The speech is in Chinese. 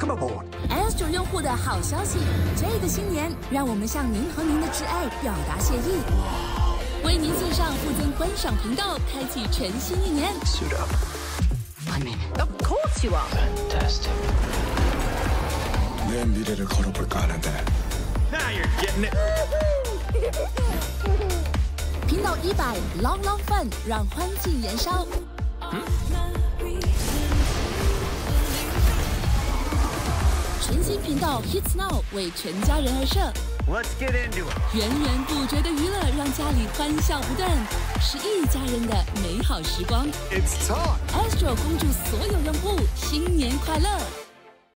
Welcome aboard. Astro 用户的好消息，这个新年让我们向您和您的挚爱表达谢意，为您送上附赠观赏频道，开启全新一年。 Suit up. I mean, of course you are. Fantastic. 내 미래를 걸어볼까 하는데 Now you're getting it. 频道一百 Long Long Fun，让欢庆延烧。 全新频道 Hits Now 为全家人而设，Let's get into it. 源源不绝的娱乐让家里欢笑不断，是一家人的美好时光。It's time. Astro 恭祝所有用户新年快乐！